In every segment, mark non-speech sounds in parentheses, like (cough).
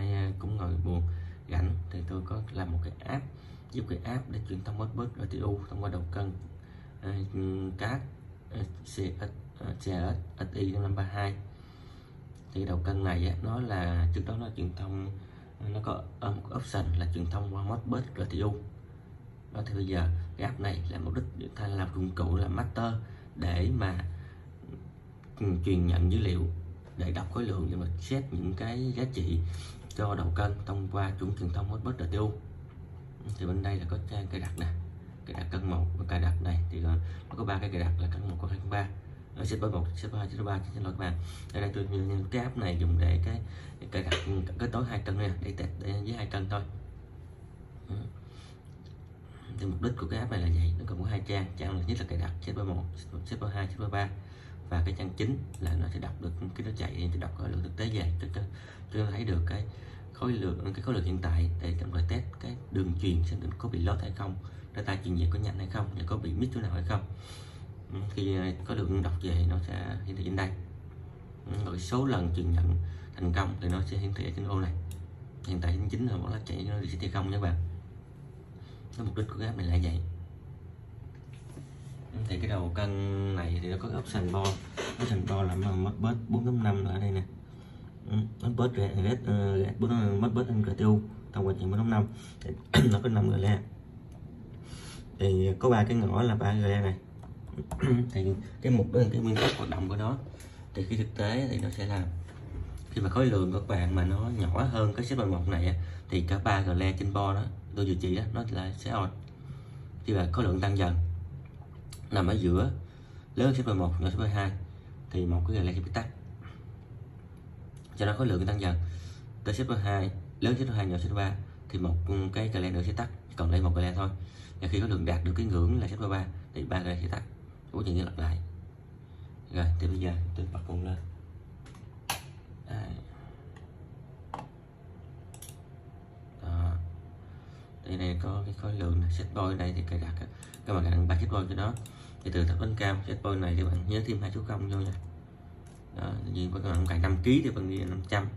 ai à, cũng ngồi buồn rảnh thì tôi có làm một cái app, giúp cái app để truyền thông Modbus RTU thông qua đầu cân à, các cát CS SI 532 thì đầu cân này nó là, trước đó nó truyền thông, nó có một option là truyền thông qua Modbus RTU đó, thì bây giờ cái app này là mục đích để thay làm dụng cụ là master để mà truyền nhận dữ liệu, để đọc khối lượng và mà xét những cái giá trị cho đầu cân thông qua chuẩn truyền thông Modbus tu thì bên đây là có cài đặt này cài đặt cân một. Và cài đặt này thì nó có ba cái cài đặt là cân một và cân ba. Ở xếp một xếp hai xếp ba, xin lỗi các bạn. Ở đây tôi như cái app này dùng để cái cài đặt kết nối hai cân này để test, để với hai cân thôi. Ừ. Thì mục đích của cái app này là vậy, nó gồm có hai trang. Trang là nhất là cài đặt xếp một xếp hai xếp ba và cái trang chính là nó sẽ đọc được cái nó chạy thì đọc cái lượng thực tế về. Cho cho, cho thấy được cái khối lượng cái khối lượng hiện tại để chúng ta test cái đường truyền xem có bị lót hay không data truyền về có nhanh hay không và có bị miss chỗ nào hay không. Ừ, Khi à, có lượng đọc về nó sẽ hiển thị trên đây. Ừ, rồi số lần truyền nhận thành công thì nó sẽ hiển thị ở trên ô này. Hiện tại chính là nó chạy nó sẽ không nha các bạn. Cái mục đích của cái app này là vậy thì cái đầu cân này thì nó có option bo. Option bo là mất bớt 4.5 ở đây nè. Ừ, mất bớt red ờ, mất bớt GTU thông qua chuyện 4.5 nó có 5 le. Thì có ba cái ngõ là ba le này. (clears throat) Thì cái mục đó cái nguyên tắc hoạt động của nó. Thì khi thực tế thì nó sẽ làm. Khi mà khối lượng của các bạn mà nó nhỏ hơn cái xếp một này thì cả ba le trên bo đó tôi dự trị đó nó là sẽ on khi mà khối lượng tăng dần nằm ở giữa lớn hơn shipper 1 nhỏ shipper 2 thì một cái gà lay sẽ bị tắt cho nó khối lượng tăng dần. Tới shipper 2 lớn shipper 2 nhỏ shipper 3 thì một cái gà lay nữa sẽ tắt còn đây một gà lay thôi. Và khi khối lượng đạt được cái ngưỡng là shipper 3 thì ba gà lay sẽ tắt quá trình lặp lại. Rồi thì bây giờ tôi bật nguồn lên. Đấy. đó đây này có cái khối lượng là set point đây thì cài đặt các bạn cài đặt ba set point cho đó thì từ thấp đến cao set point này thì bạn nhớ thêm hai số không vô nha. Đó vì các bạn cài 5 kg thì bạn ghi 500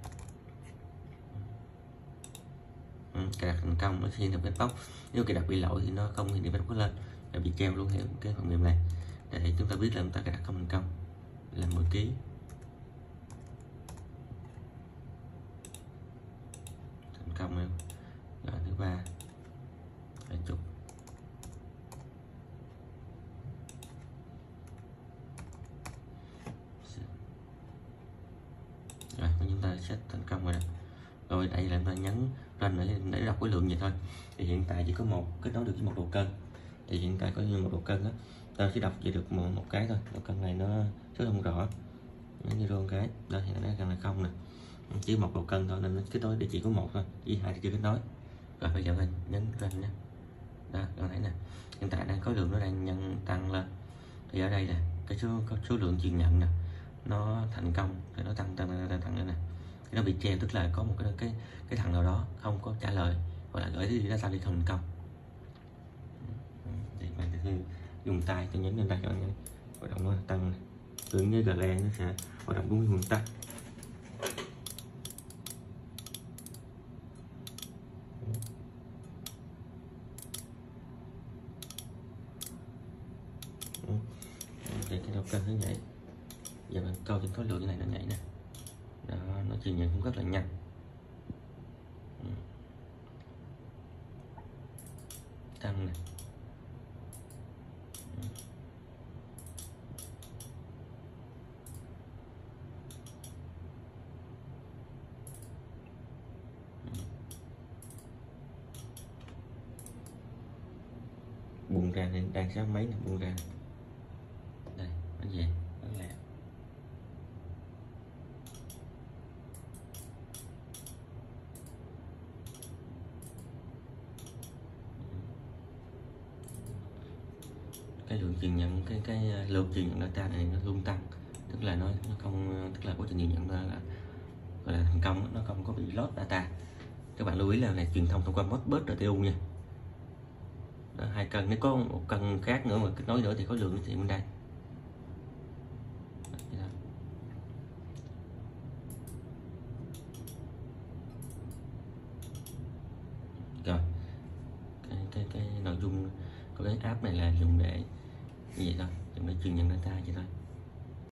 ừ, cài đặt thành công nó sẽ hiện được cái tóc nếu cài đặt bị lỗi thì nó không thì được có lên. Là bị treo luôn hiểu cái phần mềm này. Để chúng ta biết là chúng ta cài đặt không thành công là 10 kg thành công em rồi thứ ba là chục rồi sẽ thành công rồi. Đó rồi đây là chúng ta nhấn lên để, để đọc khối lượng vậy thôi. Thì hiện tại chỉ có một kết nối được với một đầu cân. Thì hiện tại có như một đầu cân á ta chỉ đọc về được một, một cái thôi. Đầu cân này nó rất không rõ. Nhấn như luôn cái đó hiện tại gần là không nè. Chỉ một đầu cân thôi nên kết nối địa chỉ có một thôi. Chỉ hai thì chưa kết nối. Rồi bây giờ mình nhấn lên nhé. đó còn thấy nè. Hiện tại đang có lượng nó đang nhân tăng lên. Thì ở đây nè cái số có số lượng truyền nhận nè nó thành công thì nó tăng tăng tăng tăng, tăng lên nè nó bị treo tức là có một cái cái cái thằng nào đó không có trả lời, hoặc là gửi đi sao đi thành công. Ừ, thì bạn sẽ dùng tay cho nhấn lên đây cho anh hoạt động nó tăng tương như gà le nó sẽ hoạt động đúng nguyên tắc ừ. ừ, thì cái đầu cân nó nhảy. Giờ bạn câu trên khối lượng như này nó nhảy nè đó, nó chỉ nhận cũng rất là nhanh. Ừ. Tăng này. Ừ. Ừ. Buông ra nên đang sáng mấy nè buông ra. Đây nó về. cái lượng truyền nhận cái cái ờ, lượng truyền nhận data này nó luôn tăng. Tức là nó nó không ờ, tức là quá trình truyền nhận là, là gọi là thành công nó không có bị loss data. Các bạn lưu ý là này truyền thông thông qua Modbus RTU nha. Đó, hai cân nếu có một cân khác nữa mà kết nối nữa thì có lượng thì bên đây. Rồi. Cái cái cái nội dung của cái app này là dùng để như vậy thôi dùng mới chuyên nhận ta vậy thôi.